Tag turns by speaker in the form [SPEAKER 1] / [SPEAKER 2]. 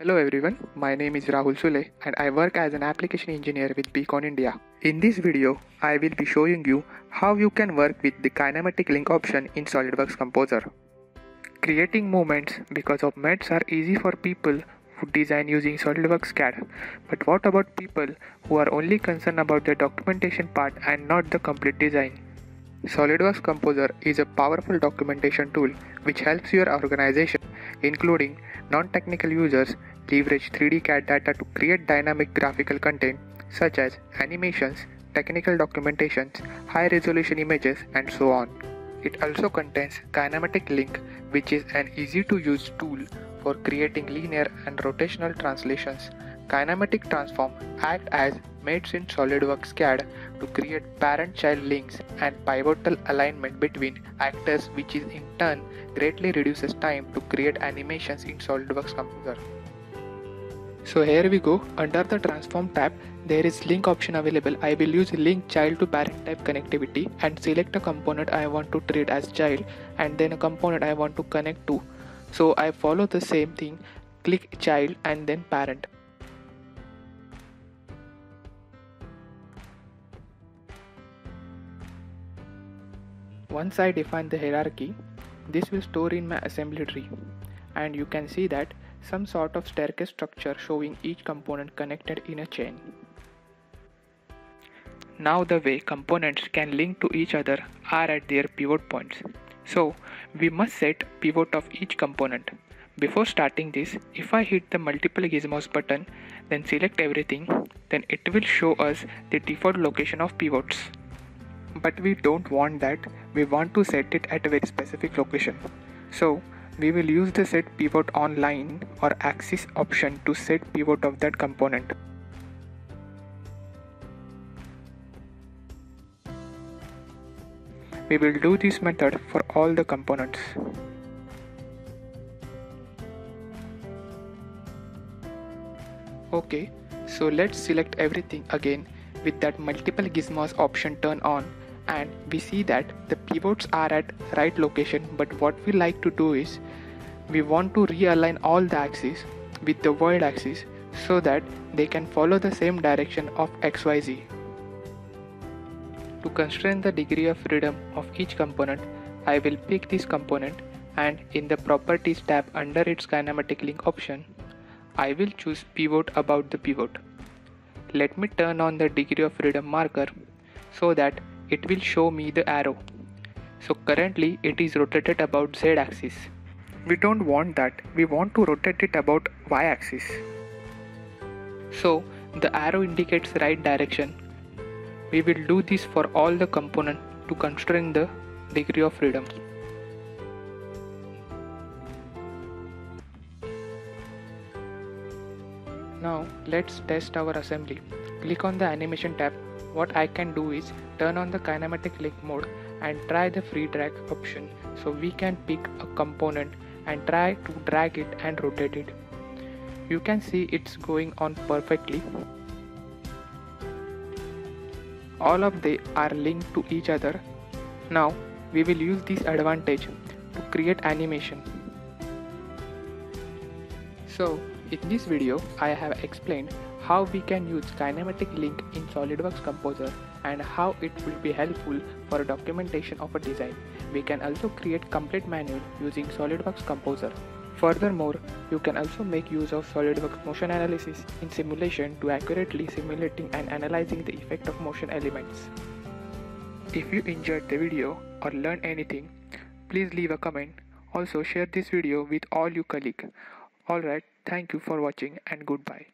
[SPEAKER 1] Hello everyone, my name is Rahul Sule and I work as an application engineer with Beacon India. In this video, I will be showing you how you can work with the kinematic link option in SolidWorks Composer. Creating movements because of mates are easy for people who design using SolidWorks CAD. But what about people who are only concerned about the documentation part and not the complete design? SolidWorks Composer is a powerful documentation tool which helps your organization, including non-technical users, leverage 3D CAD data to create dynamic graphical content such as animations, technical documentations, high-resolution images, and so on. It also contains Kinematic Link, which is an easy-to-use tool for creating linear and rotational translations. Kinematic Transform act as mates in SolidWorks CAD to create parent-child links and pivotal alignment between actors which is in turn greatly reduces time to create animations in SolidWorks Composer. So here we go, under the transform tab there is link option available. I will use link child to parent type connectivity and select a component I want to treat as child and then a component I want to connect to. So I follow the same thing, click child and then parent. Once I define the hierarchy, this will store in my assembly tree and you can see that some sort of staircase structure showing each component connected in a chain. Now the way components can link to each other are at their pivot points. So we must set pivot of each component. Before starting this, if I hit the multiple gizmos button, then select everything, then it will show us the default location of pivots. But we don't want that, we want to set it at a very specific location. So we will use the set pivot on line or axis option to set pivot of that component. We will do this method for all the components. Okay, so let's select everything again with that multiple gizmos option turned on and we see that the pivots are at right location but what we like to do is we want to realign all the axes with the world axis so that they can follow the same direction of XYZ. To constrain the degree of freedom of each component, I will pick this component and in the properties tab under its kinematic link option, I will choose pivot about the pivot. Let me turn on the degree of freedom marker so that it will show me the arrow. So currently it is rotated about z axis. We don't want that, we want to rotate it about y axis. So the arrow indicates right direction. We will do this for all the component to constrain the degree of freedom. Now let's test our assembly. Click on the animation tab. What I can do is turn on the kinematic link mode and try the free drag option so we can pick a component and try to drag it and rotate it. You can see it's going on perfectly. All of they are linked to each other. Now we will use this advantage to create animation. So in this video, I have explained how we can use kinematic link in SolidWorks Composer and how it will be helpful for documentation of a design. We can also create complete manual using SolidWorks Composer. Furthermore, you can also make use of SolidWorks motion analysis in simulation to accurately simulating and analyzing the effect of motion elements. If you enjoyed the video or learned anything, please leave a comment. Also share this video with all your colleagues. Alright, thank you for watching and goodbye.